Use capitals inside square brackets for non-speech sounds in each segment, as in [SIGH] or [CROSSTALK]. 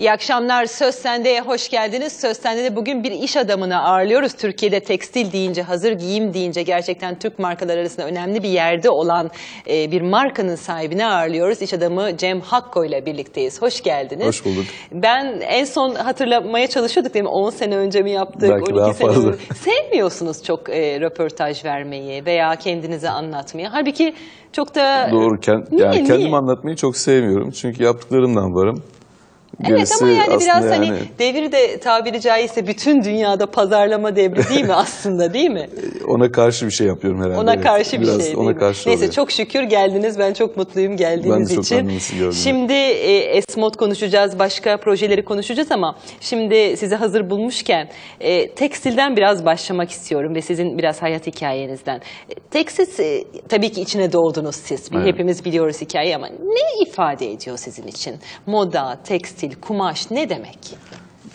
İyi akşamlar. Söz Sende'ye hoş geldiniz. Söz Sende'de bugün bir iş adamını ağırlıyoruz. Türkiye'de tekstil deyince, hazır giyim deyince gerçekten Türk markalar arasında önemli bir yerde olan e, bir markanın sahibini ağırlıyoruz. İş adamı Cem Hakko ile birlikteyiz. Hoş geldiniz. Hoş bulduk. Ben en son hatırlamaya çalışıyorduk değil mi? 10 sene önce mi yaptık? Belki 12 daha sene fazla. mi? Sevmiyorsunuz çok e, röportaj vermeyi veya kendinizi anlatmayı. Halbuki çok da... Doğru. Kend, Niye, yani niye? kendimi anlatmayı çok sevmiyorum. Çünkü yaptıklarımdan varım. Evet ama yani biraz hani yani devir de tabiri caizse bütün dünyada pazarlama devri değil mi [LAUGHS] aslında değil mi? ona karşı bir şey yapıyorum herhalde. Ona karşı bir Biraz şey değil Ona mi? karşı Neyse oluyor. çok şükür geldiniz. Ben çok mutluyum geldiğiniz Ben çok için. gördüğüme. Şimdi e, Esmod konuşacağız, başka projeleri konuşacağız ama şimdi sizi hazır bulmuşken e, tekstilden biraz başlamak istiyorum ve sizin biraz hayat hikayenizden. E, tekstil e, tabii ki içine doğdunuz siz. Evet. Hepimiz biliyoruz hikayeyi ama ne ifade ediyor sizin için? Moda, tekstil, kumaş ne demek?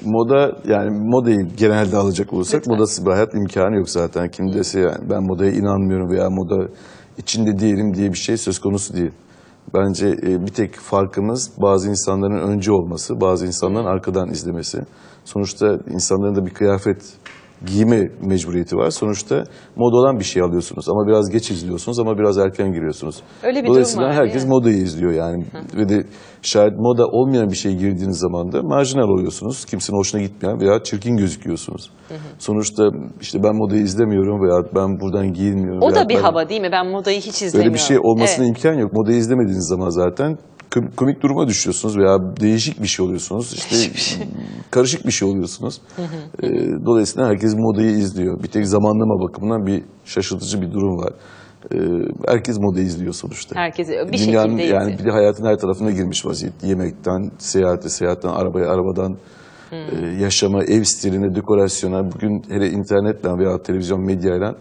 Moda yani modayı genelde alacak olursak Lütfen. modası bir hayat imkanı yok zaten. Kim dese yani ben modaya inanmıyorum veya moda içinde değilim diye bir şey söz konusu değil. Bence e, bir tek farkımız bazı insanların önce olması, bazı insanların arkadan izlemesi. Sonuçta insanların da bir kıyafet giyme mecburiyeti var. Sonuçta moda olan bir şey alıyorsunuz ama biraz geç izliyorsunuz ama biraz erken giriyorsunuz. Öyle bir durum Dolayısıyla var, herkes modayı izliyor yani. Ve de şayet moda olmayan bir şey girdiğiniz zaman da marjinal oluyorsunuz. Kimsenin hoşuna gitmeyen veya çirkin gözüküyorsunuz. Sonuçta işte ben modayı izlemiyorum veya ben buradan giyinmiyorum. O da bir ben- hava değil mi? Ben modayı hiç izlemiyorum. Böyle bir şey olmasına Evet. imkan yok. Modayı izlemediğiniz zaman zaten komik duruma düşüyorsunuz veya değişik bir şey oluyorsunuz. İşte şey. karışık bir şey oluyorsunuz. Ee, dolayısıyla herkes modayı izliyor. Bir tek zamanlama bakımından bir şaşırtıcı bir durum var. Ee, herkes modayı izliyor sonuçta. Herkes bir Dünyanın şekilde yani bir de hayatın her tarafına girmiş vaziyette. Yemekten, seyahate, seyahatten, arabaya, arabadan Hmm. e, yaşama, ev stiline, dekorasyona, bugün hele internetle veya televizyon medyayla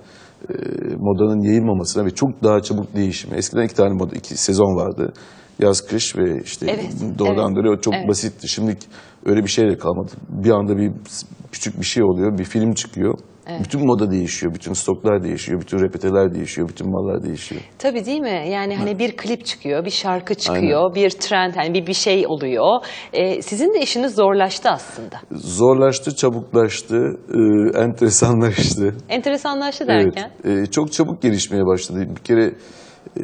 e, modanın yayılmamasına ve çok daha çabuk değişimi. Eskiden iki tane moda, iki sezon vardı. Yaz, kış ve işte Evet, doğrudan evet, o çok evet. basitti. Şimdi öyle bir şey de kalmadı. Bir anda bir küçük bir şey oluyor, bir film çıkıyor. Bütün moda değişiyor, bütün stoklar değişiyor, bütün repeteler değişiyor, bütün mallar değişiyor. Tabii değil mi? Yani hani bir klip çıkıyor, bir şarkı çıkıyor, bir trend, hani bir bir şey oluyor. Ee, sizin de işiniz zorlaştı aslında. Zorlaştı, çabuklaştı, e, enteresanlaştı. Enteresanlaştı derken. Evet, e, çok çabuk gelişmeye başladı. Bir kere e,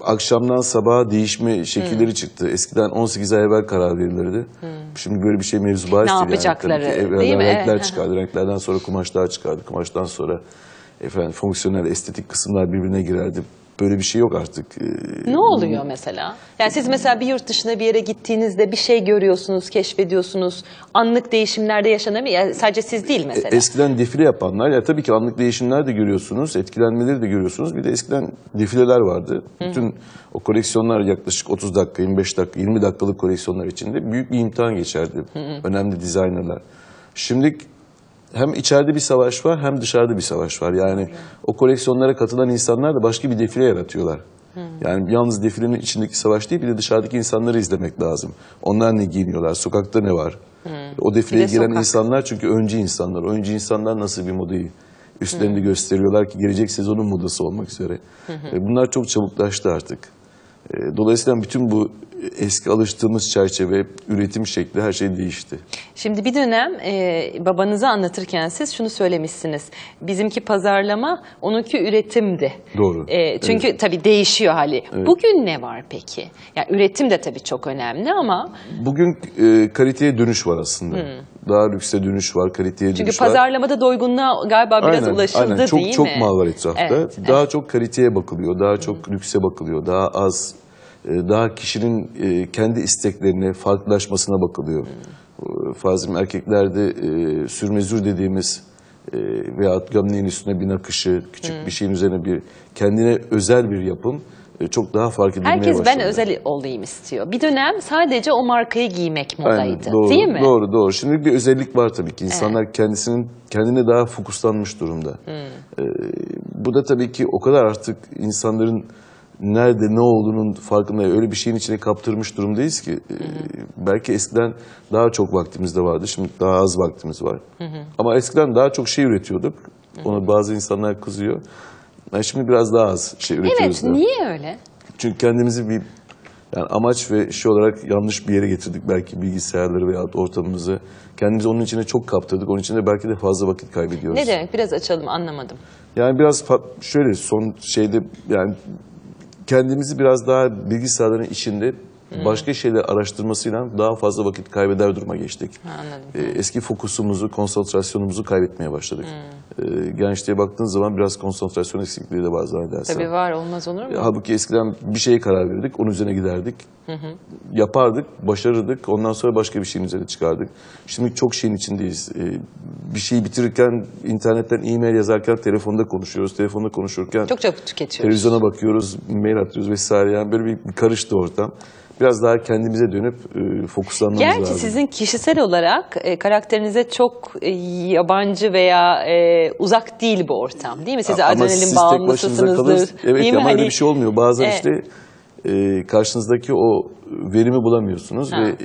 akşamdan sabaha değişme şekilleri Hmm. çıktı. Eskiden 18 ay evvel karar verilirdi. Şimdi böyle bir şey mevzu bahis değil yani. yapacakları, Tabii ki değil mi? Renkler Evet. [LAUGHS] çıkardı, renklerden sonra kumaşlar çıkardı, kumaştan sonra efendim fonksiyonel, estetik kısımlar birbirine girerdi. Böyle bir şey yok artık. E, Ne oluyor mesela? Yani siz mesela bir yurt dışına bir yere gittiğinizde bir şey görüyorsunuz, keşfediyorsunuz. Anlık değişimlerde yaşanabilir. Yani sadece siz değil mesela. E, Eskiden defile yapanlar, ya tabii ki anlık değişimler de görüyorsunuz, etkilenmeleri de görüyorsunuz. Bir de eskiden defileler vardı. Bütün o koleksiyonlar yaklaşık 30 dakika, 25 dakika, 20 dakikalık koleksiyonlar içinde büyük bir imtihan geçerdi. Önemli dizaynerlar. Şimdi hem içeride bir savaş var hem dışarıda bir savaş var. Yani o koleksiyonlara katılan insanlar da başka bir defile yaratıyorlar. Yani yalnız defilenin içindeki savaş değil bir de dışarıdaki insanları izlemek lazım. Onlar ne giyiniyorlar, sokakta ne var? O defileye de giren sokak. insanlar çünkü öncü insanlar. Öncü insanlar nasıl bir modayı üstlerinde gösteriyorlar ki gelecek sezonun modası olmak üzere. E, Bunlar çok çabuklaştı artık. E, Dolayısıyla bütün bu eski alıştığımız çerçeve, üretim şekli her şey değişti. Şimdi bir dönem e, babanızı anlatırken siz şunu söylemişsiniz. Bizimki pazarlama, onunki üretimdi. Doğru. E, çünkü tabii değişiyor hali. Bugün ne var peki? Yani üretim de tabii çok önemli ama Bugün e, kaliteye dönüş var aslında. Daha lükse dönüş var, kaliteye çünkü dönüş var. pazarlamada doygunluğa galiba biraz ulaşıldı aynen. Çok, değil çok mi? mal var etrafta. Evet, daha çok kaliteye bakılıyor, daha çok lükse bakılıyor, daha az, daha kişinin e, kendi isteklerine, farklılaşmasına bakılıyor. E, Fazim erkeklerde e, sürmezür dediğimiz e, veyahut gömleğin üstüne bir nakışı, küçük bir şeyin üzerine bir kendine özel bir yapım e, çok daha fark edilmeye Herkes başladı. ben özel olayım istiyor. Bir dönem sadece o markayı giymek modaydı. Aynen, doğru, değil mi? Doğru, doğru. Şimdi bir özellik var tabii ki. İnsanlar kendisinin kendine daha fokuslanmış durumda. Hmm. Ee, bu da tabii ki o kadar artık insanların nerede ne olduğunun farkında öyle bir şeyin içine kaptırmış durumdayız ki e, belki eskiden daha çok vaktimiz de vardı. Şimdi daha az vaktimiz var. Ama eskiden daha çok şey üretiyorduk. Ona bazı insanlar kızıyor. Yani şimdi biraz daha az şey üretiyoruz. Evet, da. niye öyle? Çünkü kendimizi bir Yani amaç ve şey olarak yanlış bir yere getirdik belki bilgisayarları veya ortamımızı. Kendimizi onun içine çok kaptırdık. Onun içinde belki de fazla vakit kaybediyoruz. Ne demek? Biraz açalım anlamadım. Yani biraz şöyle son şeyde yani kendimizi biraz daha bilgisayarların içinde başka şeyler araştırmasıyla daha fazla vakit kaybeder duruma geçtik. Anladım. Ee, eski fokusumuzu, konsantrasyonumuzu kaybetmeye başladık. Ee, gençliğe baktığınız zaman biraz konsantrasyon eksikliği de var zannedersem. Tabii var olmaz olur mu? Ya, Halbuki eskiden bir şeye karar verirdik, onun üzerine giderdik. Yapardık, başarırdık, ondan sonra başka bir şeyin üzerine çıkardık. Şimdi çok şeyin içindeyiz. Ee, bir şeyi bitirirken, internetten e-mail yazarken telefonda konuşuyoruz. Telefonda konuşurken Çok çabuk tüketiyoruz. televizyona bakıyoruz, mail atıyoruz vesaire. Yani böyle bir, bir karıştı ortam. Biraz daha kendimize dönüp e, fokuslanmamız Gerçi lazım. sizin kişisel olarak e, karakterinize çok e, yabancı veya e, uzak değil bu ortam değil mi? Siz Ama adrenalin bağımlısısınızdır. Evet değil mi? ama öyle Hani- bir şey olmuyor. Bazen Evet. işte e, karşınızdaki o verimi bulamıyorsunuz Ha. ve e,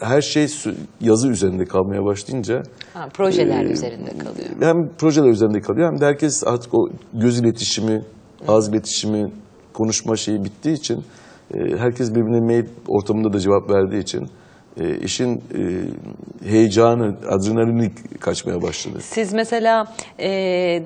her şey yazı üzerinde kalmaya başlayınca Ha, projeler Ee, üzerinde kalıyor. hem projeler üzerinde kalıyor hem de herkes artık o göz iletişimi, ağız iletişimi, konuşma şeyi bittiği için e, herkes birbirine mail ortamında da cevap verdiği için e, işin e, heyecanı, adrenalini kaçmaya başladı. Siz mesela e,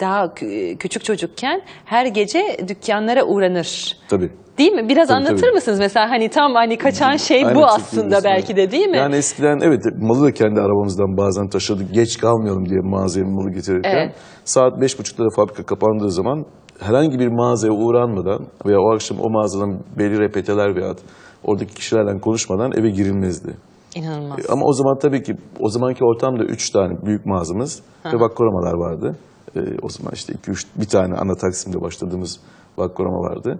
daha kü- küçük çocukken her gece dükkanlara uğranır. Tabii. Değil mi? Biraz Tabii, anlatır tabii. mısınız mesela hani tam hani kaçan şey Aynen bu aslında belki de değil mi? Yani eskiden evet malı da kendi arabamızdan bazen taşıdık. Geç kalmayalım diye mağazaya malı getirirken. Evet. Saat beş buçukta da fabrika kapandığı zaman herhangi bir mağazaya uğranmadan veya o akşam o mağazadan belli repeteler veya oradaki kişilerle konuşmadan eve girilmezdi. İnanılmaz. Ama o zaman tabii ki o zamanki ortamda üç tane büyük mağazamız ve vakkoramalar vardı. Ee, o zaman işte iki üç bir tane ana Taksim'de başladığımız vakkorama vardı.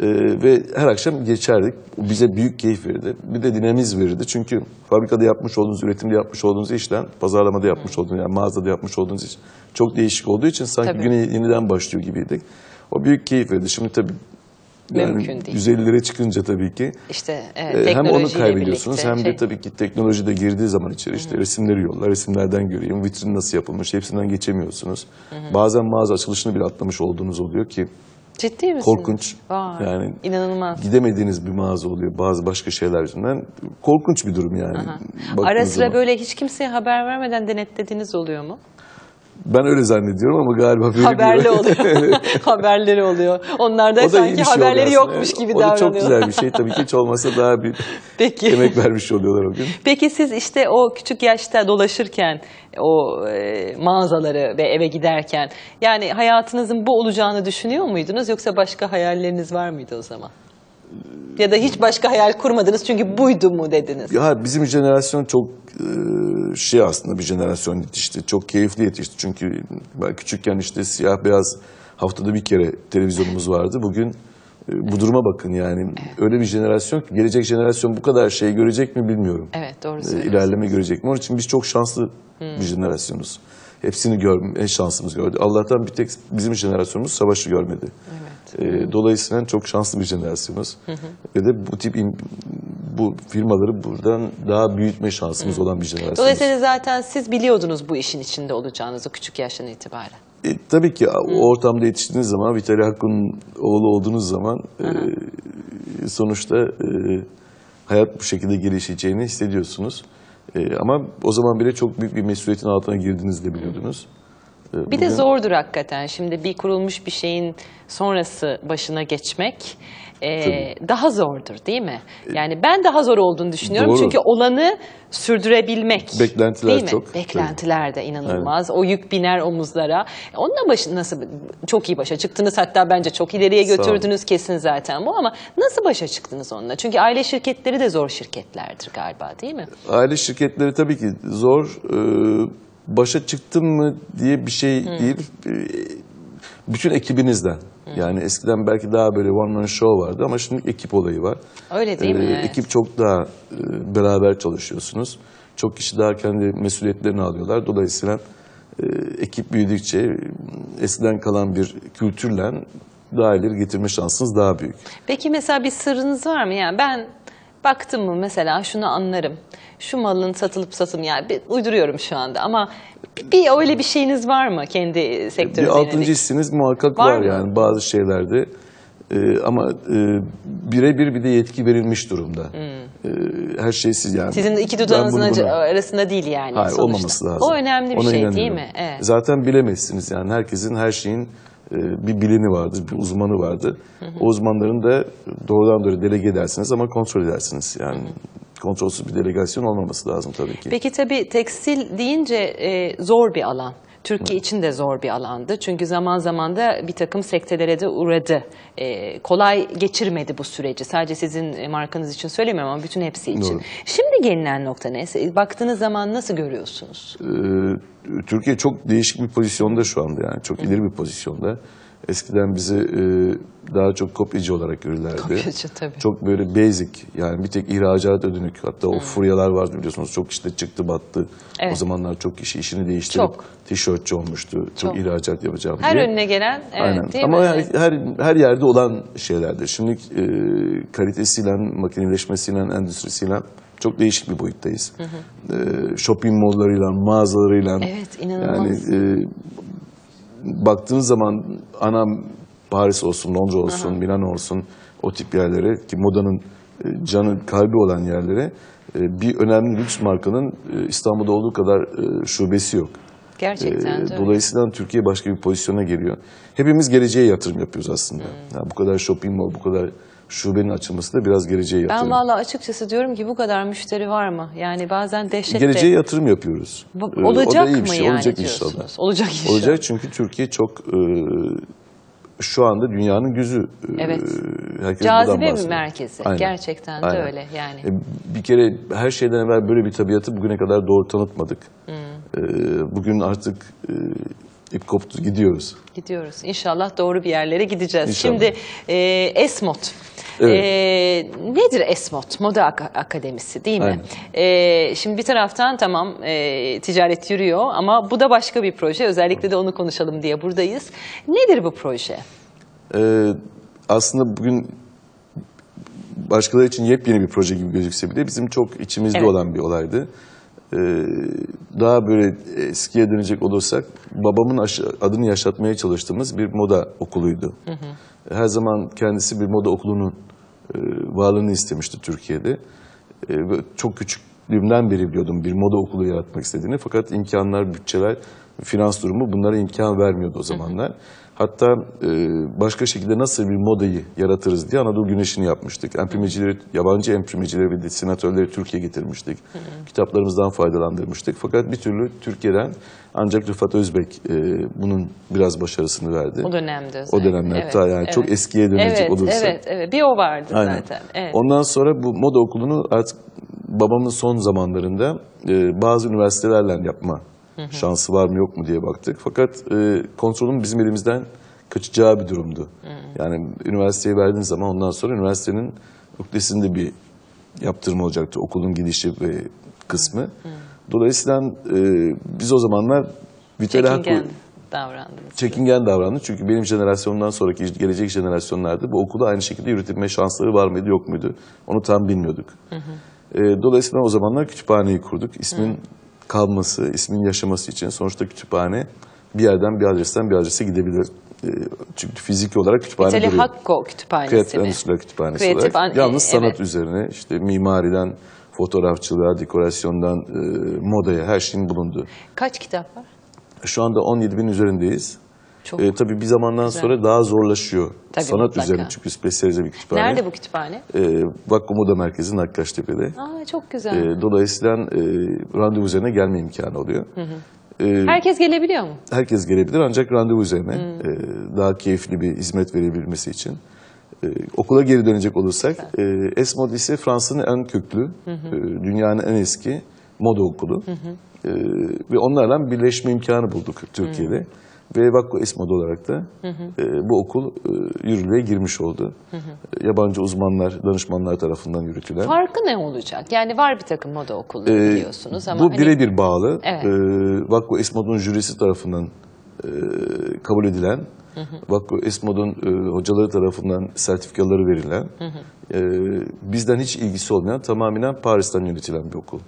Ee, ve her akşam geçerdik. Bize büyük keyif verirdi. Bir de dinamiz verirdi. Çünkü fabrikada yapmış olduğunuz, üretimde yapmış olduğunuz işten pazarlamada yapmış olduğunuz, yani mağazada yapmış olduğunuz iş çok değişik olduğu için sanki Tabii. güne yeniden başlıyor gibiydik. O büyük keyif verirdi. Şimdi tabii yani Mümkün değil. 150'lere çıkınca tabii ki İşte evet, ee, hem onu kaybediyorsunuz birlikte hem de şey- tabii ki teknoloji de girdiği zaman içeri işte resimleri yollar, resimlerden göreyim, vitrin nasıl yapılmış hepsinden geçemiyorsunuz. Bazen mağaza açılışını bile atlamış olduğunuz oluyor ki Ciddi misiniz? korkunç. Vay, Yani inanılmaz. gidemediğiniz bir mağaza oluyor bazı başka şeyler yüzünden. Korkunç bir durum yani. Ara sıra zaman. böyle hiç kimseye haber vermeden denetlediğiniz oluyor mu? Ben öyle zannediyorum ama galiba böyle Haberli oluyor. [LAUGHS] Haberleri oluyor. Onlar da O da iyi sanki şey haberleri aslında. yokmuş gibi O da davranıyor. çok güzel bir şey. Tabii ki hiç olmasa daha bir [LAUGHS] Peki. emek vermiş oluyorlar o gün. Peki siz işte o küçük yaşta dolaşırken o e, mağazaları ve eve giderken yani hayatınızın bu olacağını düşünüyor muydunuz yoksa başka hayalleriniz var mıydı o zaman? Ya da hiç başka hayal kurmadınız çünkü buydu mu dediniz? Ya bizim jenerasyon çok e, şey aslında bir jenerasyon yetişti. Çok keyifli yetişti. Çünkü ben küçükken işte siyah beyaz haftada bir kere televizyonumuz vardı. Bugün e, bu duruma bakın yani. Öyle bir jenerasyon ki gelecek jenerasyon bu kadar şey görecek mi bilmiyorum. Evet doğru E, söylüyorsunuz. ilerleme görecek mi? Onun için biz çok şanslı bir jenerasyonuz. Hepsini görme şansımız gördü. Allah'tan bir tek bizim jenerasyonumuz savaşı görmedi. E, dolayısıyla çok şanslı bir jenerasyonuz. Ve de bu tip bu firmaları buradan daha büyütme şansımız olan bir jenerasyonuz. Dolayısıyla zaten siz biliyordunuz bu işin içinde olacağınızı küçük yaştan itibaren. E, tabii ki o ortamda yetiştiğiniz zaman, Vitali Hakkı'nın oğlu olduğunuz zaman e, sonuçta e, hayat bu şekilde gelişeceğini hissediyorsunuz. E, ama o zaman bile çok büyük bir mesuliyetin altına girdiğinizi de biliyordunuz. E, Bir de bugün- zordur hakikaten. Şimdi bir kurulmuş bir şeyin sonrası başına geçmek e, daha zordur değil mi? Yani ben daha zor olduğunu düşünüyorum. Doğru. Çünkü olanı sürdürebilmek. Beklentiler değil mi? çok. Beklentiler de inanılmaz. O yük biner omuzlara. Onunla başı nasıl çok iyi başa çıktınız. Hatta bence çok ileriye Sağ götürdünüz kesin zaten bu ama nasıl başa çıktınız onunla? Çünkü aile şirketleri de zor şirketlerdir galiba değil mi? Aile şirketleri tabii ki zor. Ee, başa çıktım mı diye bir şey değil. Ee, bütün ekibinizden. Yani eskiden belki daha böyle one man show vardı ama şimdi ekip olayı var. Öyle değil mi? Ee, Evet. Ekip çok daha e, beraber çalışıyorsunuz. Çok kişi daha kendi mesuliyetlerini alıyorlar. Dolayısıyla e, ekip büyüdükçe eskiden kalan bir kültürle daha ileri getirme şansınız daha büyük. Peki mesela bir sırrınız var mı? Yani ben baktım mı mesela şunu anlarım. Şu malın satılıp satım yani bir, uyduruyorum şu anda ama bir, bir öyle bir şeyiniz var mı kendi Bir sektörünüze altıncı hissiniz muhakkak Var var, yani bazı şeylerde. E, ama e, birebir bir de yetki verilmiş durumda. E, her şey siz yani. Hmm. Sizin iki dudağınızın bunu- arasında değil yani Hayır sonuçta. olmaması lazım. O önemli bir Ona şey değil inanıyorum. mi? Evet. Zaten bilemezsiniz yani herkesin her şeyin bir bileni vardır, bir uzmanı vardır. O uzmanların da doğrudan doğru delege edersiniz ama kontrol edersiniz. Yani kontrolsüz bir delegasyon olmaması lazım tabii ki. Peki tabii tekstil deyince e, zor bir alan. Türkiye için de zor bir alandı. Çünkü zaman zaman da bir takım sektelere de uğradı. E, kolay geçirmedi bu süreci. Sadece sizin e, markanız için söylemiyorum ama bütün hepsi için. Doğru. Şimdi gelinen nokta ne? Baktığınız zaman nasıl görüyorsunuz? Ee, Türkiye çok değişik bir pozisyonda şu anda yani çok ileri bir pozisyonda. Eskiden bizi e, daha çok kopyacı olarak görürlerdi. Kopyacı, tabii. Çok böyle basic yani bir tek ihracata dönük. Hatta o furyalar vardı biliyorsunuz çok işte çıktı battı. Evet. O zamanlar çok kişi işini değiştirip Çok. tişörtçü olmuştu. Çok, Çok. ihracat yapacağım Her diye. önüne gelen evet, Aynen. değil Ama mi? her, her her yerde olan şeylerdir. Şimdi e, kalitesiyle, makineleşmesiyle, endüstrisiyle çok değişik bir boyuttayız. E, shopping malllarıyla, mağazalarıyla. Evet, inanılmaz. Yani e, baktığınız zaman ana Paris olsun, Londra olsun, Milano olsun o tip yerlere ki modanın e, canı kalbi olan yerlere e, bir önemli lüks markanın e, İstanbul'da olduğu kadar e, şubesi yok. Gerçekten de öyle. Dolayısıyla Türkiye başka bir pozisyona geliyor. Hepimiz geleceğe yatırım yapıyoruz aslında. Hmm. Yani bu kadar shopping mall, bu kadar şubenin açılması da biraz geleceğe Ben yatırım. vallahi açıkçası diyorum ki bu kadar müşteri var mı? Yani bazen dehşet de- Geleceğe yatırım yapıyoruz. Bu- Ee, Olacak bir mı şey. yani Olacak diyorsunuz? inşallah. Olacak inşallah. Olacak çünkü Türkiye çok e, şu anda dünyanın gözü. E, Evet. Herkes Cazibe bir bahsediyor. merkezi. Aynen. Gerçekten de Aynen. öyle yani. E, bir kere her şeyden evvel böyle bir tabiatı bugüne kadar doğru tanıtmadık. Hmm. E, bugün artık ip koptu gidiyoruz. Gidiyoruz. İnşallah doğru bir yerlere gideceğiz. İnşallah. Şimdi e, Esmot. Evet. E, nedir Esmot? Moda Ak- Akademisi değil mi? E, şimdi bir taraftan tamam e, ticaret yürüyor ama bu da başka bir proje. Özellikle de onu konuşalım diye buradayız. Nedir bu proje? Ee, aslında bugün başkaları için yepyeni bir proje gibi gözükse bile bizim çok içimizde Evet. olan bir olaydı. Ee, daha böyle eskiye dönecek olursak babamın adını yaşatmaya çalıştığımız bir moda okuluydu. Her zaman kendisi bir moda okulunun e, varlığını istemişti Türkiye'de. E, çok küçüklüğümden beri biliyordum bir moda okulu yaratmak istediğini. Fakat imkanlar, bütçeler, finans durumu bunlara imkan vermiyordu o zamanlar. Hatta e, başka şekilde nasıl bir modayı yaratırız diye Anadolu Güneşi'ni yapmıştık. Emprimecileri, yabancı emprimecileri ve destinatörleri Türkiye'ye getirmiştik. Kitaplarımızdan faydalandırmıştık. Fakat bir türlü Türkiye'den ancak Rıfat Özbek e, bunun biraz başarısını verdi. O dönemde özellikle. O dönemler hatta yani çok eskiye dönecek evet, olursa. Evet, evet. Bir o vardı Aynen. zaten. Evet. Ondan sonra bu moda okulunu artık babamın son zamanlarında e, bazı üniversitelerle yapma şansı var mı yok mu diye baktık. Fakat e, kontrolün bizim elimizden kaçacağı bir durumdu. Yani üniversiteye verdiğin zaman ondan sonra üniversitenin ötesinde bir yaptırım olacaktı okulun gidişi ve kısmı. Dolayısıyla e, biz o zamanlar Vitel Çekingen davrandınız. çekingen davrandı. Çünkü benim jenerasyondan sonraki gelecek jenerasyonlarda bu okulda aynı şekilde yürütülme şansları var mıydı yok muydu? Onu tam bilmiyorduk. Ee, dolayısıyla o zamanlar kütüphaneyi kurduk. İsmin kalması, ismin yaşaması için sonuçta kütüphane bir yerden bir adresten bir adrese gidebilir. Ee, çünkü fiziki olarak kütüphane İtalya duruyor. Hakko Kütüphanesi Kreatif mi? Endüstriler Kütüphanesi Kreatif olarak. an- Yalnız e, sanat evet. üzerine işte mimariden fotoğrafçılığa, dekorasyondan e, modaya her şeyin bulunduğu. Kaç kitap var? Şu anda 17 bin üzerindeyiz. Çok. Ee, tabii bir zamandan Güzel. sonra daha zorlaşıyor. Tabii, Sanat mutlaka. üzerine çünkü spesiyalize bir kütüphane. Nerede bu kütüphane? Ee, Vakko Moda Merkezi Nakkaştepe'de. Aa, çok güzel. Ee, dolayısıyla e, randevu üzerine gelme imkanı oluyor. Ee, Herkes gelebiliyor mu? herkes gelebilir ancak randevu üzerine Hmm. e, daha keyifli bir hizmet verebilmesi için. E, okula geri dönecek olursak, e, Esmod ise Fransa'nın en köklü, e, dünyanın en eski moda okulu. E, ve onlarla birleşme imkanı bulduk Türkiye'de. Hmm. Ve Vakko Esmod olarak da e, bu okul e, yürürlüğe girmiş oldu. E, yabancı uzmanlar, danışmanlar tarafından yürütülen. Farkı ne olacak? Yani var bir takım moda okulları Ee, biliyorsunuz ama bu hani- birebir bağlı. Evet. Ee, Vakko Esmod'un jürisi tarafından e, kabul edilen, Vakko Esmod'un e, hocaları tarafından sertifikaları verilen, e, bizden hiç ilgisi olmayan tamamen Paris'ten yönetilen bir okul.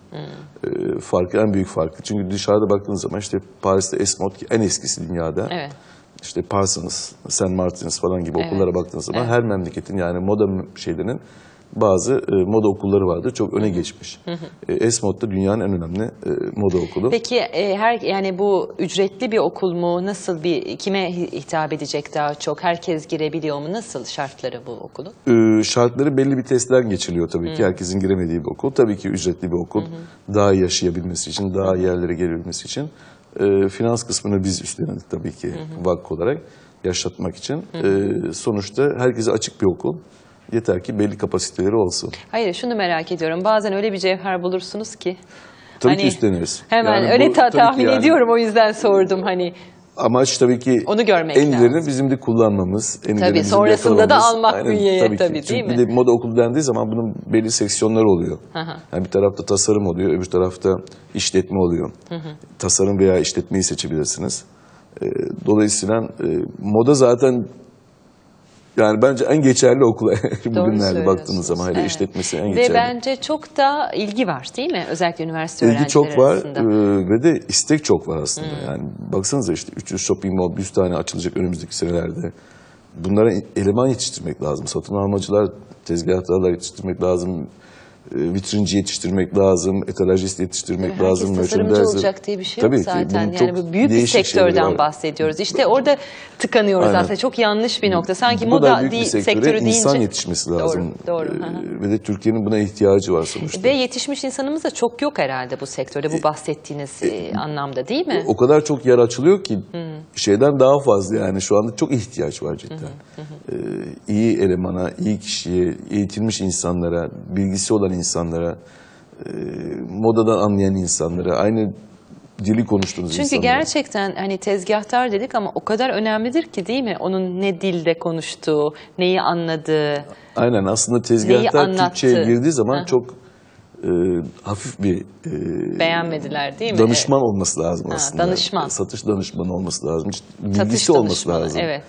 E, farkı en büyük farkı. Çünkü dışarıda baktığınız zaman işte Paris'te Esmod ki en eskisi dünyada. Evet. işte Parsons, St. Martins falan gibi Evet, okullara baktığınız zaman evet. her memleketin yani moda şeylerinin bazı e, moda okulları vardır. Çok öne geçmiş. E, Esmod da dünyanın en önemli e, moda okulu. Peki e, her yani bu ücretli bir okul mu? Nasıl bir kime hi- hitap edecek daha çok? Herkes girebiliyor mu? Nasıl şartları bu okulun? Ee, şartları belli bir testler geçiliyor tabii ki. Herkesin giremediği bir okul. Tabii ki ücretli bir okul. Daha iyi yaşayabilmesi için, daha iyi yerlere gelebilmesi için. Ee, finans kısmını biz üstlendik tabii ki vakıf olarak yaşatmak için. Ee, sonuçta herkese açık bir okul. Yeter ki belli kapasiteleri olsun. Hayır şunu merak ediyorum. Bazen öyle bir cevher bulursunuz ki. Tabii hani ki üstleniriz. Hemen Yani öyle bu ta- tabii tahmin yani- ediyorum o yüzden sordum hani. Amaç tabii ki Onu görmek en iyilerini lazım. bizim de kullanmamız. En bizim de sonrasında da almak bünyeye ki. tabii, Çünkü değil mi? bir de moda okulu dendiği zaman bunun belli seksiyonları oluyor. Aha. Yani bir tarafta tasarım oluyor, öbür tarafta işletme oluyor. Tasarım veya işletmeyi seçebilirsiniz. Ee, dolayısıyla e, moda zaten yani bence en geçerli okul [LAUGHS] bugünlerde söylüyorsunuz. zaman hele Evet. işletmesi en Ve geçerli. bence çok da ilgi var değil mi? Özellikle üniversite İlgi çok var arasında. e, ve de istek çok var aslında. Yani baksanıza işte 300 shopping mall 100 tane açılacak önümüzdeki senelerde. Bunlara eleman yetiştirmek lazım. Satın almacılar, tezgahtarlar yetiştirmek lazım. E, Vitrinci yetiştirmek lazım, etalajist yetiştirmek Herkes lazım. tasarımcı olacak diye bir şey Tabii yok ki, zaten. çok Yani büyük bir sektörden var. bahsediyoruz. İşte orada tıkanıyoruz Aynen. aslında. Çok yanlış bir nokta. Sanki Bu moda bir değil, sektöre sektörü deyince... insan yetişmesi lazım. Doğru, doğru. Ee, Hı hı. ve de Türkiye'nin buna ihtiyacı var sonuçta. Ve yetişmiş insanımız da çok yok herhalde bu sektörde bu bahsettiğiniz e, anlamda değil mi? O kadar çok yer açılıyor ki şeyden daha fazla yani şu anda çok ihtiyaç var cidden. Ee, iyi elemana, iyi kişiye, eğitilmiş insanlara, bilgisi olan insanlara, e, modadan anlayan insanlara, aynı dili konuştuğunuz Çünkü insanlara. gerçekten hani tezgahtar dedik ama o kadar önemlidir ki değil mi? Onun ne dilde konuştuğu, neyi anladığı. Aynen aslında tezgahtar? Türkçe'ye girdiği zaman Hı. çok e, hafif bir e, Beğenmediler değil mi? danışman olması lazım Ha, aslında. danışman. Satış danışmanı olması lazım. Evet. Bilgisi olması lazım. Evet.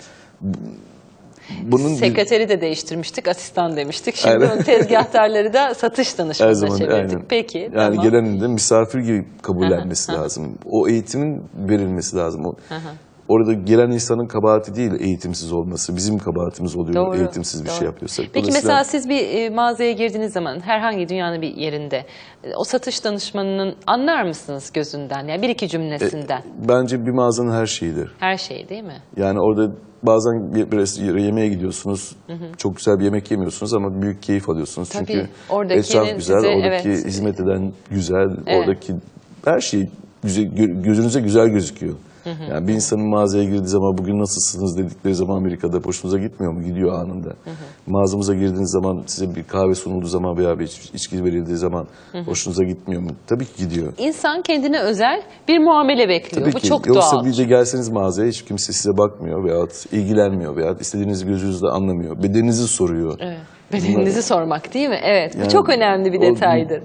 Bunun Sekreteri de değiştirmiştik, asistan demiştik. Şimdi Aynen. tezgahtarları da satış danışmanına çevirdik. aynen. Peki, Yani tamam. gelenin de misafir gibi kabullenmesi lazım. O eğitimin verilmesi lazım. O, orada gelen insanın kabahati değil eğitimsiz olması. Bizim kabahatimiz oluyor Doğru, eğitimsiz bir doğru. şey yapıyorsak. Peki Dolayısıyla- mesela siz bir e, mağazaya girdiğiniz zaman herhangi dünyanın bir yerinde e, o satış danışmanının anlar mısınız gözünden? Yani bir iki cümlesinden. Bence bir mağazanın her şeyidir. Her şey değil mi? Yani orada bazen bir, bir yemeğe gidiyorsunuz. Çok güzel bir yemek yemiyorsunuz ama büyük keyif alıyorsunuz. Tabii, Çünkü etraf güzel, size, oradaki evet. hizmet eden güzel, Evet. oradaki her şey güzel, gö- gözünüze güzel gözüküyor. Yani bir insanın mağazaya girdiği zaman bugün nasılsınız dedikleri zaman Amerika'da hoşunuza gitmiyor mu? Gidiyor anında. Mağazamıza girdiğiniz zaman size bir kahve sunulduğu zaman veya bir iç- içki verildiği zaman hoşunuza gitmiyor mu? Tabii ki gidiyor. İnsan kendine özel bir muamele bekliyor. Tabii Bu ki. çok Yoksa doğal. bir de gelseniz mağazaya hiç kimse size bakmıyor veyahut ilgilenmiyor veyahut istediğinizi gözünüzle anlamıyor. Bedeninizi soruyor. Evet. Bedeninizi sormak değil mi? Evet. bu Yani çok önemli bir o- detaydır.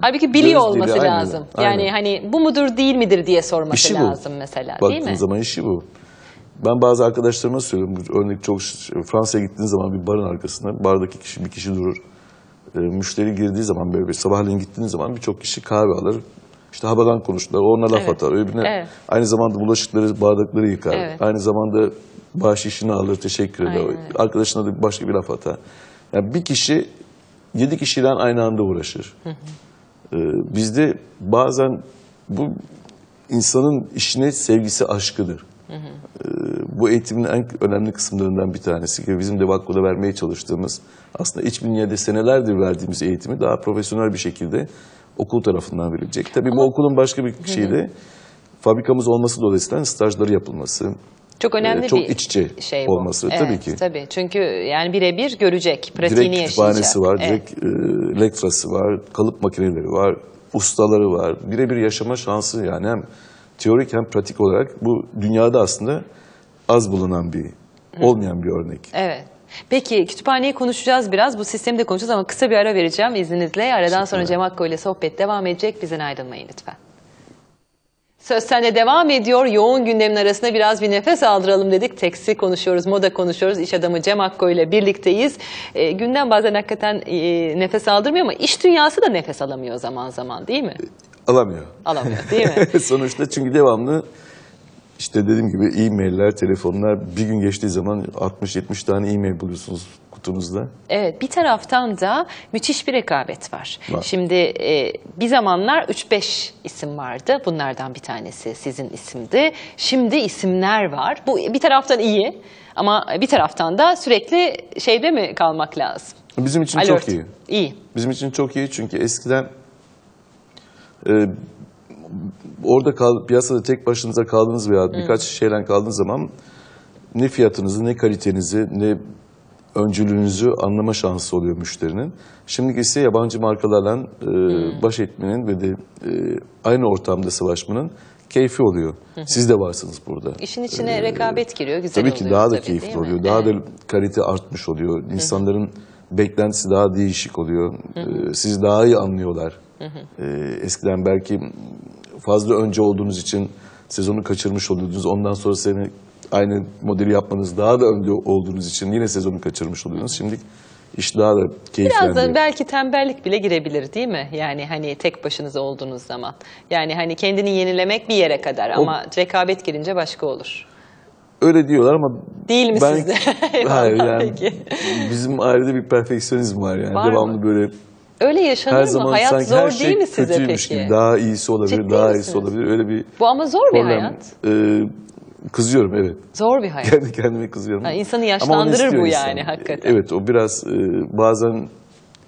Halbuki biliyor olması aynen, lazım. aynen. Yani hani bu mudur değil midir diye sorması İşi bu. lazım mesela değil Baktığın mi? zaman işi bu. Ben bazı arkadaşlarıma söylüyorum. Bu Örnek çok Fransa'ya gittiğiniz zaman bir barın arkasında bardaki kişi bir kişi durur. Ee, müşteri girdiği zaman böyle bir sabahleyin gittiğiniz zaman birçok kişi kahve alır. İşte havadan konuşurlar. O ona laf Evet. atar. Öbürüne Evet. aynı zamanda bulaşıkları, bardakları yıkar. Evet. Aynı zamanda bahşişini alır, teşekkür eder. Aynen. Arkadaşına da başka bir laf atar. Yani bir kişi yedi kişiyle aynı anda uğraşır. Ee, bizde bazen bu insanın işine sevgisi aşkıdır. Ee, bu eğitimin en önemli kısımlarından bir tanesi ki bizim de Vakko'da vermeye çalıştığımız aslında iç bünyede senelerdir verdiğimiz eğitimi daha profesyonel bir şekilde okul tarafından verilecek. Tabii bu okulun başka bir şeyi de fabrikamız olması dolayısıyla stajları yapılması. Çok önemli Ee, çok bir iç içe şey bu. olması, Evet, tabii ki. Tabii. Çünkü yani birebir görecek, pratiğini direkt yaşayacak. kütüphanesi var, Evet. direkt e, lektrası var, kalıp makineleri var, ustaları var. Birebir yaşama şansı yani hem teorik hem pratik olarak bu dünyada aslında az bulunan bir, olmayan bir örnek. Evet. Peki kütüphaneyi konuşacağız biraz. Bu sistemi de konuşacağız ama kısa bir ara vereceğim izninizle. Aradan sonra Cem Hakkı ile sohbet devam edecek. Bizden ayrılmayın lütfen. Söz sende devam ediyor. Yoğun gündemin arasında biraz bir nefes aldıralım dedik. Tekstil konuşuyoruz, moda konuşuyoruz. İş adamı Cem Hakkı ile birlikteyiz. E, gündem bazen hakikaten e, nefes aldırmıyor ama iş dünyası da nefes alamıyor zaman zaman değil mi? Alamıyor. Alamıyor değil mi? [LAUGHS] Sonuçta çünkü devamlı işte dediğim gibi e-mailler, telefonlar bir gün geçtiği zaman 60-70 tane e-mail buluyorsunuz kutunuzda. Evet bir taraftan da müthiş bir rekabet var. Var. Şimdi e, bir zamanlar 3-5 isim vardı. Bunlardan bir tanesi sizin isimdi. Şimdi isimler var. Bu bir taraftan iyi ama bir taraftan da sürekli şeyde mi kalmak lazım? Bizim için Alert. çok iyi. İyi. Bizim için çok iyi çünkü eskiden e, orada kal, piyasada tek başınıza kaldığınız veya birkaç şeyden kaldığınız zaman ne fiyatınızı, ne kalitenizi, ne öncülüğünüzü anlama şansı oluyor müşterinin. Şimdiki ise yabancı markalarla e, baş etmenin ve de e, aynı ortamda savaşmanın keyfi oluyor. Siz de varsınız burada. İşin içine rekabet giriyor. Güzel Tabii ki oluyor daha da tabii, keyifli oluyor. Daha Evet. da kalite artmış oluyor. İnsanların beklentisi daha değişik oluyor. Ee, sizi daha iyi anlıyorlar. Ee, eskiden belki fazla önce olduğunuz için sezonu kaçırmış oluyordunuz. Ondan sonra seni aynı modeli yapmanız daha da önde olduğunuz için yine sezonu kaçırmış oluyorsunuz. Şimdi iş daha da keyiflendi. Biraz da belki tembellik bile girebilir değil mi? Yani hani tek başınıza olduğunuz zaman. Yani hani kendini yenilemek bir yere kadar ama rekabet girince başka olur. Öyle diyorlar ama Değil mi ben, sizde? [LAUGHS] Hayır yani peki. bizim ailede bir perfeksiyonizm var yani. Var mı? Devamlı böyle Öyle yaşanır her mı? zaman Hayat sanki zor her şey değil mi size peki? gibi. Daha iyisi olabilir, Ciddi daha iyisi misiniz? olabilir. Öyle bir Bu ama zor bir problem. hayat. Ee, kızıyorum evet. Zor bir hayat. Kendi kendime kızıyorum. Ha, insanı yaşlandırır bu insan. yani, hakikaten. Evet o biraz e, bazen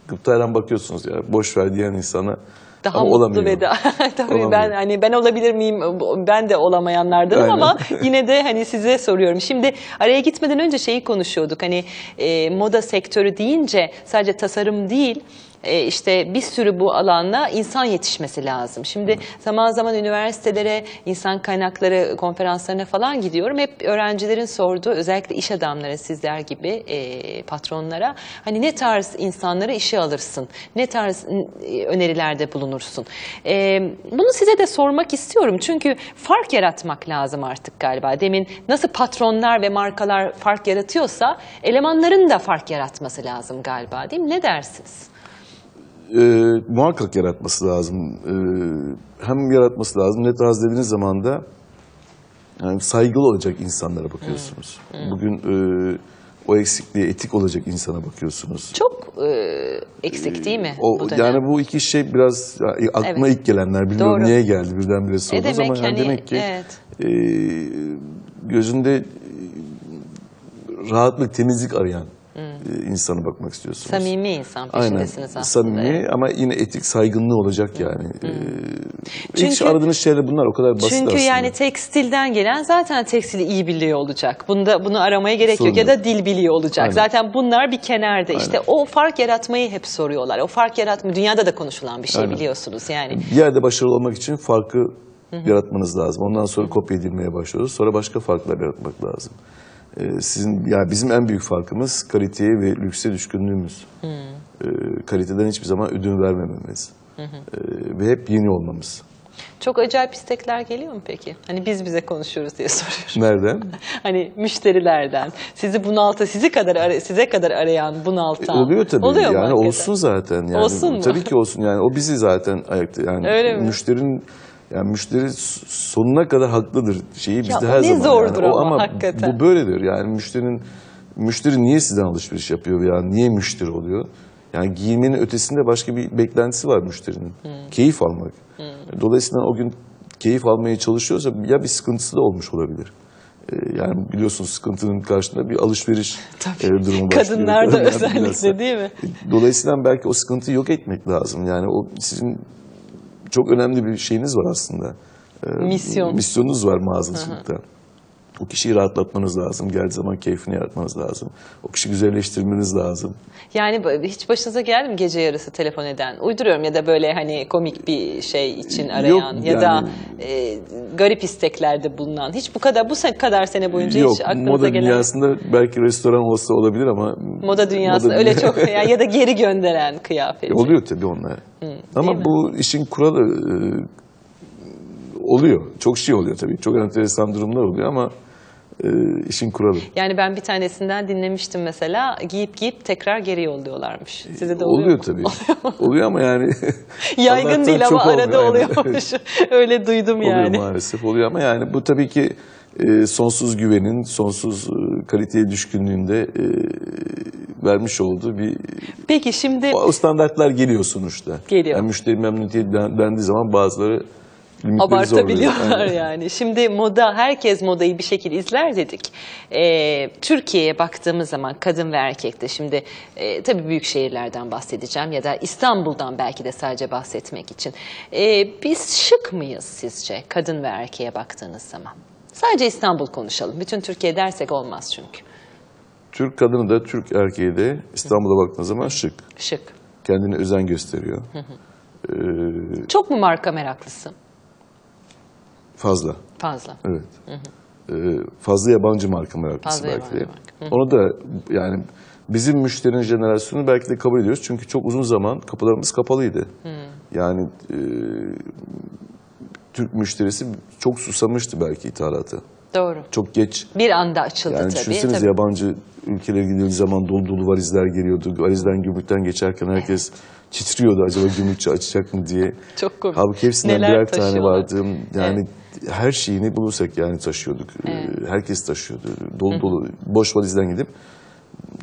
gıptayla bakıyorsunuz ya boş ver diyen insana Daha ama mutlu olamıyor. ve daha [LAUGHS] tabii ben Olamıyor. hani ben olabilir miyim? Ben de olamayanlardanım Aynen. ama [LAUGHS] yine de hani size soruyorum. Şimdi araya gitmeden önce şeyi konuşuyorduk. Hani e, moda sektörü deyince sadece tasarım değil e, işte bir sürü bu alanda insan yetişmesi lazım. Şimdi zaman zaman üniversitelere, insan kaynakları konferanslarına falan gidiyorum. Hep öğrencilerin sorduğu özellikle iş adamları sizler gibi e, patronlara hani ne tarz insanları işe alırsın? Ne tarz e, önerilerde bulunursun? E, bunu size de sormak istiyorum. Çünkü fark yaratmak lazım artık galiba. Demin nasıl patronlar ve markalar fark yaratıyorsa elemanların da fark yaratması lazım galiba değil mi? Ne dersiniz? E, muhakkak yaratması lazım. E, hem yaratması lazım. Ne tarz dediğiniz zaman da yani saygılı olacak insanlara bakıyorsunuz. Bugün e, o eksikliğe etik olacak insana bakıyorsunuz. Çok e, eksik değil mi O, bu dönem? yani bu iki şey biraz ya, aklıma Evet. ilk gelenler. Bilmiyorum Doğru. niye geldi birdenbire Ne sordunuz demek ama yani hani, demek ki evet. e, gözünde e, rahatlık, temizlik arayan e, insana bakmak istiyorsunuz. Samimi insan Aynen. peşindesiniz aslında. Samimi ama yine etik, saygınlığı olacak yani. Ee, Çünkü- aradığınız şeyler bunlar o kadar basit Çünkü aslında. yani tekstilden gelen zaten tekstili iyi biliyor olacak. Bunda bunu aramaya gerek Sorun yok ya da dil biliyor olacak. Aynen. Zaten bunlar bir kenarda. İşte o fark yaratmayı hep soruyorlar. O fark yaratma dünyada da konuşulan bir şey Aynen. biliyorsunuz yani. Bir yerde başarılı olmak için farkı yaratmanız lazım. Ondan sonra kopya edilmeye başlıyoruz. Sonra başka farklar yaratmak lazım. Ee, sizin yani bizim en büyük farkımız kaliteye ve lükse düşkünlüğümüz. Ee, kaliteden hiçbir zaman ödün vermememiz. Ee, ve hep yeni olmamız. Çok acayip istekler geliyor mu peki? Hani biz bize konuşuyoruz diye [LAUGHS] soruyorum. Nereden? [LAUGHS] hani müşterilerden sizi bunalta sizi kadar size kadar arayan bunaltan. E, Oluyor tabii. Oluyor mu yani hakikaten? olsun zaten. Yani, Olsun mu? Tabii ki olsun. Yani o bizi zaten ayakta. Yani Öyle mi? müşterinin yani müşteri sonuna kadar haklıdır şeyi bizde her zaman. zordur yani. O ama hakikaten. Bu böyledir. Yani müşterinin müşteri niye sizden alışveriş yapıyor veya niye müşteri oluyor? Yani giymenin ötesinde başka bir beklentisi var müşterinin. Hmm. Keyif almak. Dolayısıyla o gün keyif almaya çalışıyorsa ya bir sıkıntısı da olmuş olabilir. Ee, Yani biliyorsunuz sıkıntının karşısında bir alışveriş [LAUGHS] Tabii. e, durumu başlıyor. Kadınlarda Yani özellikle bilhassa. değil mi? Dolayısıyla belki o sıkıntıyı yok etmek lazım. Yani o sizin çok önemli bir şeyiniz var aslında. Ee, Misyon. Misyonunuz var mağazacılıkta. O kişiyi rahatlatmanız lazım. Geldiği zaman keyfini yaratmanız lazım. O kişi güzelleştirmeniz lazım. Yani hiç başınıza geldi mi gece yarısı telefon eden? Uyduruyorum ya da böyle hani komik bir şey için arayan ya da yani- e, garip isteklerde bulunan. Hiç bu kadar bu kadar sene boyunca Yok, hiç aklınıza moda gelen dünyasında belki restoran olsa olabilir ama... moda dünyasında moda öyle dünya- çok yani [LAUGHS] ya da geri gönderen kıyafet. E, Oluyor tabii onlar. Ama mi? bu işin kuralı e, oluyor. Çok şey oluyor tabii. Çok enteresan durumlar oluyor ama e, işin kuralı. Yani ben bir tanesinden dinlemiştim mesela giyip giyip tekrar geri yolluyorlarmış. Size de oluyor, Oluyor mu? tabii. oluyor [LAUGHS] ama yani [LAUGHS] Yaygın değil ama olmuyor, arada oluyormuş. [LAUGHS] öyle duydum oluyor yani. maalesef oluyor ama yani bu tabii ki e, sonsuz güvenin, sonsuz e, kaliteye düşkünlüğünde e, vermiş olduğu bir Peki şimdi o standartlar geliyor sonuçta. Geliyor. Yani müşteri memnuniyeti den- dendiği zaman bazıları abartabiliyorlar [LAUGHS] yani. Şimdi moda, herkes modayı bir şekilde izler dedik. Ee, Türkiye'ye baktığımız zaman kadın ve erkekte şimdi e, tabii büyük şehirlerden bahsedeceğim ya da İstanbul'dan belki de sadece bahsetmek için. Ee, biz şık mıyız sizce kadın ve erkeğe baktığınız zaman? Sadece İstanbul konuşalım. Bütün Türkiye dersek olmaz çünkü. Türk kadını da Türk erkeği de İstanbul'a baktığın zaman şık. Şık. Kendine özen gösteriyor. Ee, Çok mu marka meraklısın? fazla. Fazla. Evet. Ee, fazla yabancı marka meraklısı Fazla belki de. marka. Onu da yani bizim müşterinin jenerasyonu belki de kabul ediyoruz. Çünkü çok uzun zaman kapılarımız kapalıydı. Yani e, Türk müşterisi çok susamıştı belki ithalatı. Doğru. Çok geç. Bir anda açıldı Yani tabii. düşünsenize tabii. yabancı ülkelere gidildiği zaman dolu dolu valizler geliyordu. Valizden gümrükten geçerken herkes titriyordu acaba gümrükçü açacak mı diye. [LAUGHS] Çok komik. Halbuki hepsinden Neler birer tane taşıyorlar. vardı. Yani her şeyini bulursak yani taşıyorduk. Ee, Herkes taşıyordu. Dolu dolu. Boş valizden gidip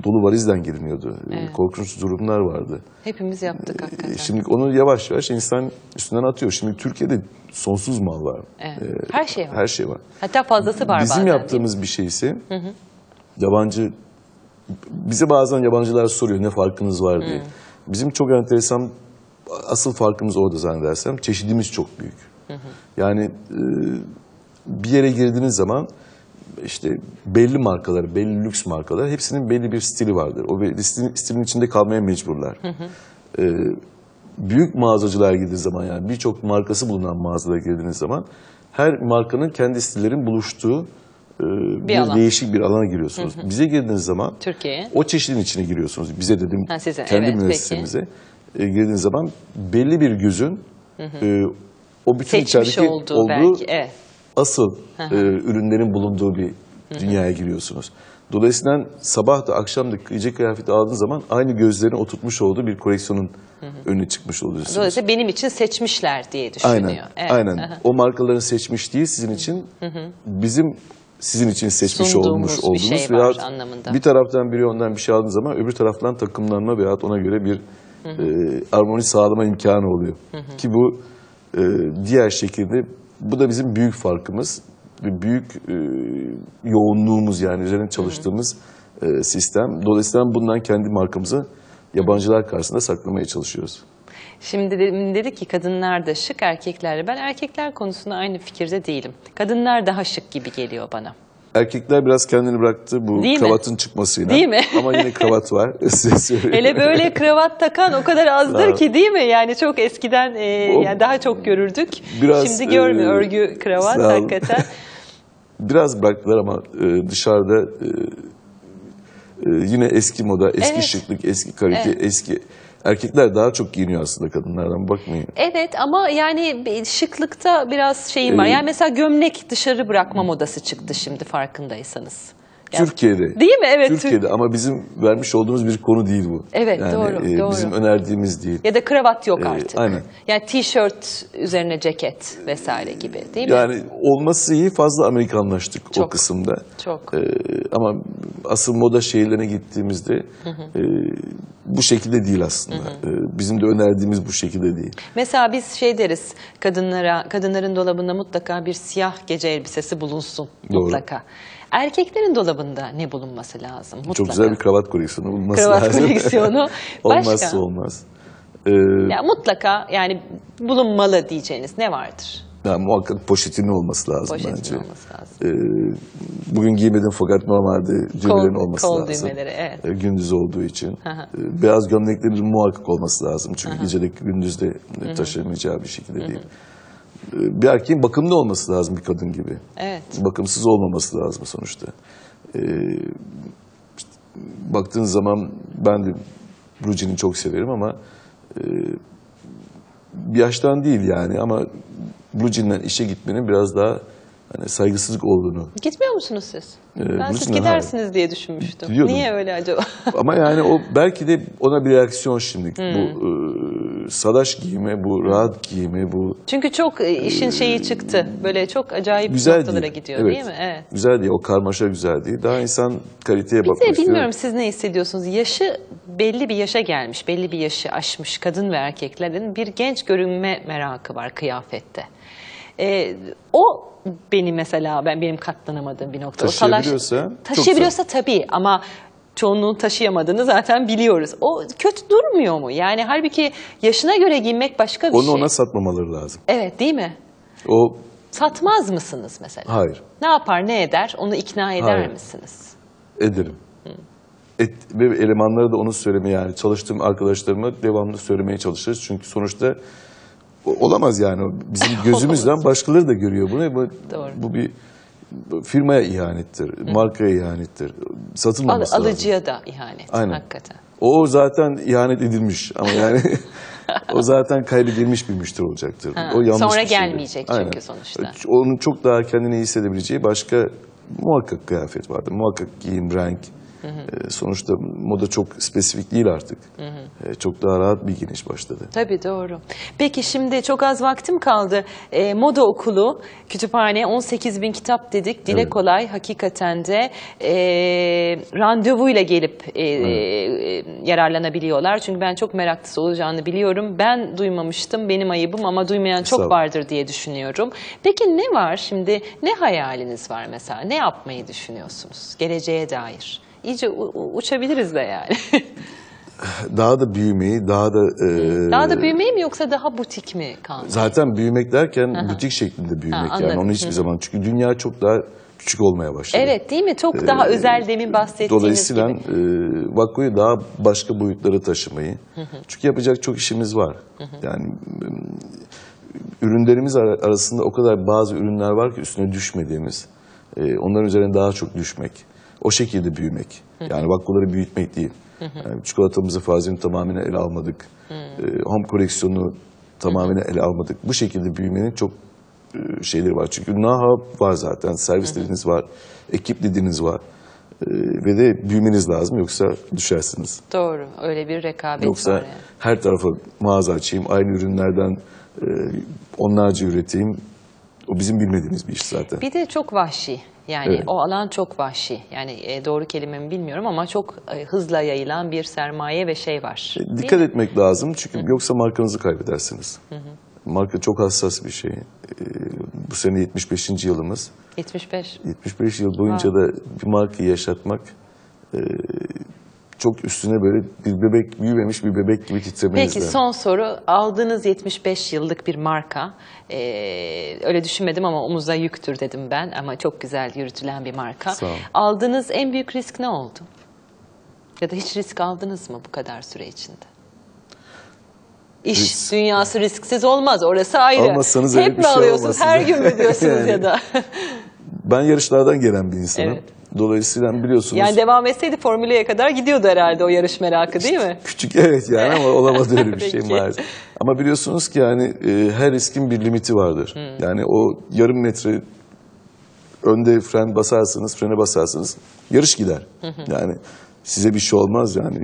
dolu valizden girmiyordu. Ee, Korkunç durumlar vardı. Hepimiz yaptık hakikaten. Ee, Şimdi onu yavaş yavaş insan üstünden atıyor. Şimdi Türkiye'de sonsuz mal var. Evet. Ee, Her şey var. Her şey var. Hatta fazlası var Bizim bazen. yaptığımız bir şey ise yabancı bize bazen yabancılar soruyor ne farkınız var diye. Bizim çok enteresan asıl farkımız orada zannedersem çeşidimiz çok büyük. Yani e, bir yere girdiğiniz zaman işte belli markalar, belli lüks markalar hepsinin belli bir stili vardır. O belli stilin, stilin içinde kalmaya mecburlar. E, büyük mağazacılar girdiğiniz zaman yani birçok markası bulunan mağazalara girdiğiniz zaman her markanın kendi stillerin buluştuğu e, bir, alan. değişik bir alana giriyorsunuz. Bize girdiğiniz zaman Türkiye'ye. o çeşidin içine giriyorsunuz. Bize dedim Ha, size, kendi evet, müessesemize e, girdiğiniz zaman belli bir gözün e, o bütün Seçmiş içerideki olduğu, belki. Evet. Asıl e, ürünlerin bulunduğu bir dünyaya giriyorsunuz. Dolayısıyla sabah da akşam da giyecek kıyafeti aldığınız zaman aynı gözlerin oturtmuş olduğu bir koleksiyonun önüne çıkmış oluyorsunuz. Dolayısıyla benim için seçmişler diye düşünüyor. Aynen. Evet. Aynen. O markaların seçmiş değil sizin için. Bizim sizin için seçmiş Sunduğumuz olmuş bir olduğumuz şey veyahut anlamında. bir taraftan biri ondan bir şey aldığı zaman öbür taraftan takımlanma veyahut ona göre bir e, armoni sağlama imkanı oluyor. Ki bu e, diğer şekilde bu da bizim büyük farkımız ve büyük e, yoğunluğumuz yani üzerine çalıştığımız e, sistem. Dolayısıyla bundan kendi markamızı yabancılar karşısında saklamaya çalışıyoruz. Şimdi demin dedik ki kadınlar da şık, erkekler de. Ben erkekler konusunda aynı fikirde değilim. Kadınlar daha şık gibi geliyor bana. Erkekler biraz kendini bıraktı bu Değil mi? kravatın çıkmasıyla. Değil mi? Ama yine kravat var. [LAUGHS] [LAUGHS] Hele böyle kravat takan o kadar azdır ki değil mi? Yani çok eskiden e, O- yani daha çok görürdük. Biraz, Şimdi görmüyor e, örgü kravat sağ olun. hakikaten. [LAUGHS] Biraz bıraktılar ama e, dışarıda e, e, yine eski moda, eski Evet. şıklık, eski kalite, eski... Erkekler daha çok giyiniyor aslında kadınlardan bakmayın. Evet ama yani şıklıkta biraz şeyim var. Ee, Yani mesela gömlek dışarı bırakma modası çıktı şimdi farkındaysanız. Yani- Türkiye'de. Değil mi? Evet, Türkiye'de ama bizim vermiş olduğumuz bir konu değil bu. Evet, yani, doğru, e, doğru. Bizim önerdiğimiz değil. Ya da kravat yok Ee, artık. aynen. Yani tişört üzerine ceket vesaire gibi değil mi? Yani olması iyi fazla Amerikanlaştık o Çok. kısımda. Çok. Ee, ama asıl moda şehirlerine gittiğimizde e, bu şekilde değil aslında. Ee, bizim de önerdiğimiz bu şekilde değil. Mesela biz şey deriz kadınlara, kadınların dolabında mutlaka bir siyah gece elbisesi bulunsun Doğru. mutlaka. Erkeklerin dolabında ne bulunması lazım? Mutlaka. Çok güzel bir kravat koleksiyonu bulması Kravat lazım. koleksiyonu. [LAUGHS] Olmazsa Başka? olmaz. Ee, Ya mutlaka yani bulunmalı diyeceğiniz ne vardır? yani muhakkak poşetinin olması lazım Poşetin bence. olması lazım. Ee, bugün giymedim fakat normalde düğmelerin Kol- olması kol lazım. düğmeleri, evet. Ee, gündüz olduğu için. Ee, beyaz gömleklerin muhakkak olması lazım. Çünkü gecedeki gündüzde taşınmayacağı bir şekilde değil. Bir erkeğin bakımlı olması lazım bir kadın gibi. Evet. Bakımsız olmaması lazım sonuçta. Ee, işte baktığın zaman ben de jean'i çok severim ama e, bir yaştan değil yani ama jean'le işe gitmenin biraz daha hani saygısızlık olduğunu Gitmiyor musunuz siz? Ee, ben siz gidersiniz diye düşünmüştüm. Gidiyordum. Niye öyle acaba? [LAUGHS] ama yani o belki de ona bir reaksiyon şimdi bu e, salaş giyimi, bu rahat giyimi, bu Çünkü çok e, işin şeyi çıktı. Böyle çok acayip güzel noktalara değil. gidiyor Evet. değil mi? Evet. Güzel değil. O karmaşa güzel değil. Daha insan kaliteye bakmak istiyor. bilmiyorum siz ne hissediyorsunuz? Yaşı belli bir yaşa gelmiş, belli bir yaşı aşmış kadın ve erkeklerin bir genç görünme merakı var kıyafette. Ee, o beni mesela ben benim katlanamadığım bir nokta. O talaş- Taşıyabiliyorsa taşıyabiliyorsa tabii ama çoğunluğun taşıyamadığını zaten biliyoruz. O kötü durmuyor mu? Yani halbuki yaşına göre giyinmek başka bir Onu şey. ona satmamaları lazım. Evet değil mi? O Satmaz mısınız mesela? hayır. Ne yapar, ne eder? Onu ikna eder Hayır. misiniz? Ederim. Et, ve elemanlara da onu söylemeye yani çalıştığım arkadaşlarıma devamlı söylemeye çalışırız. Çünkü sonuçta olamaz yani. Bizim [LAUGHS] gözümüzden başkaları da görüyor bunu. Bu, Doğru. bu bir firmaya ihanettir, markaya ihanettir. Al- Satılmaması lazım. alıcıya da ihanet. Aynen. Hakikaten. O zaten ihanet edilmiş ama yani [LAUGHS] [LAUGHS] o zaten kaybedilmiş bir müşteri olacaktır. Ha, o yanlış sonra gelmeyecek çünkü sonuçta. Onun çok daha kendini hissedebileceği başka muhakkak kıyafet vardır. Muhakkak giyim, renk. Ee, sonuçta moda çok spesifik değil artık. Ee, çok daha rahat bir giyiniş başladı. Tabii doğru. Peki şimdi çok az vaktim kaldı. E, moda okulu, kütüphane 18 bin kitap dedik. Dile Evet. kolay hakikaten de e, randevuyla gelip e, e, yararlanabiliyorlar. Çünkü ben çok meraklısı olacağını biliyorum. Ben duymamıştım benim ayıbım ama duymayan çok vardır diye düşünüyorum. Peki ne var şimdi? Ne hayaliniz var mesela? Ne yapmayı düşünüyorsunuz geleceğe dair? İyice uçabiliriz de yani. [LAUGHS] Daha da büyümeyi, daha da... e, daha da büyümeyi mi yoksa daha butik mi kalmayı? Zaten büyümek derken butik şeklinde büyümek yani. anladım. Onu hiçbir zaman... Çünkü dünya çok daha küçük olmaya başladı. Evet değil mi? Çok daha özel demin bahsettiğiniz Ee, Dolayısıyla gibi. e, Vakko'yu daha başka boyutlara taşımayı. Çünkü yapacak çok işimiz var. Yani e, ürünlerimiz ara- arasında o kadar bazı ürünler var ki üstüne düşmediğimiz. E, onların üzerine daha çok düşmek. O şekilde büyümek. Yani Vakko'ları büyütmek değil. Yani çikolatamızı fazlını tamamen ele almadık. E, home koleksiyonu tamamen ele almadık. Bu şekilde büyümenin çok e, şeyleri var. Çünkü know-how var zaten, servis dediğiniz var, ekip dediğiniz var. E, ve de büyümeniz lazım yoksa düşersiniz. Doğru. Öyle bir rekabet Yoksa var yani. her tarafa mağaza açayım, aynı ürünlerden e, onlarca üreteyim. O bizim bilmediğimiz bir iş zaten. Bir de çok vahşi. Yani Evet. o alan çok vahşi. Yani e, doğru kelimemi bilmiyorum ama çok e, hızla yayılan bir sermaye ve şey var. Değil Dikkat mi? etmek lazım çünkü yoksa markanızı kaybedersiniz. Marka çok hassas bir şey. E, bu sene 75. yılımız. 75. 75 yıl boyunca da bir markayı yaşatmak e, çok üstüne böyle bir bebek büyümemiş bir bebek gibi titremeniz Peki son soru. Aldığınız 75 yıllık bir marka. e, öyle düşünmedim ama omuza yüktür dedim ben. Ama çok güzel yürütülen bir marka. Sağ olun. Aldığınız en büyük risk ne oldu? Ya da hiç risk aldınız mı bu kadar süre içinde? İş Risk- dünyası risksiz olmaz. Orası ayrı. Almazsanız Hep mi şey alıyorsunuz? Her gün mü [LAUGHS] diyorsunuz Yani. ya da? Ben yarışlardan gelen bir insanım. Evet. Dolayısıyla biliyorsunuz Yani devam etseydi Formüla'ya kadar gidiyordu herhalde o yarış merakı değil mi? küçük evet yani ama olamadı öyle bir [LAUGHS] şey maalesef. Ama biliyorsunuz ki yani e, her riskin bir limiti vardır. Hmm. Yani o yarım metre önde fren basarsınız, frene basarsınız yarış gider. Yani size bir şey olmaz yani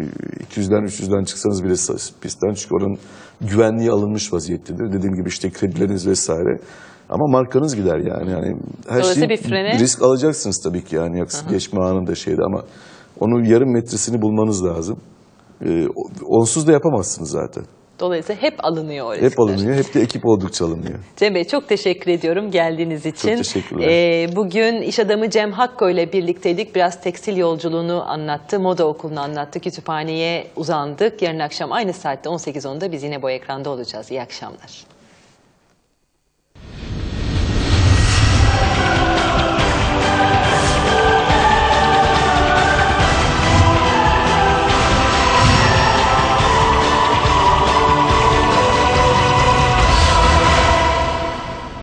200'den 300'den çıksanız bile pistten çünkü oranın güvenliği alınmış vaziyettedir. Dediğim gibi işte kredileriniz vesaire. Ama markanız gider yani. yani her şeyi bir frene- risk alacaksınız tabii ki yani yoksa geçme anında şeyde ama onun yarım metresini bulmanız lazım. Ee, onsuz da yapamazsınız zaten. Dolayısıyla hep alınıyor o riskler. Hep alınıyor, hep de ekip oldukça alınıyor. [LAUGHS] Cem Bey çok teşekkür ediyorum geldiğiniz için. teşekkürler. Ee, bugün iş adamı Cem Hakko ile birlikteydik. Biraz tekstil yolculuğunu anlattı, moda okulunu anlattı, kütüphaneye uzandık. Yarın akşam aynı saatte 18.10'da biz yine bu ekranda olacağız. İyi akşamlar.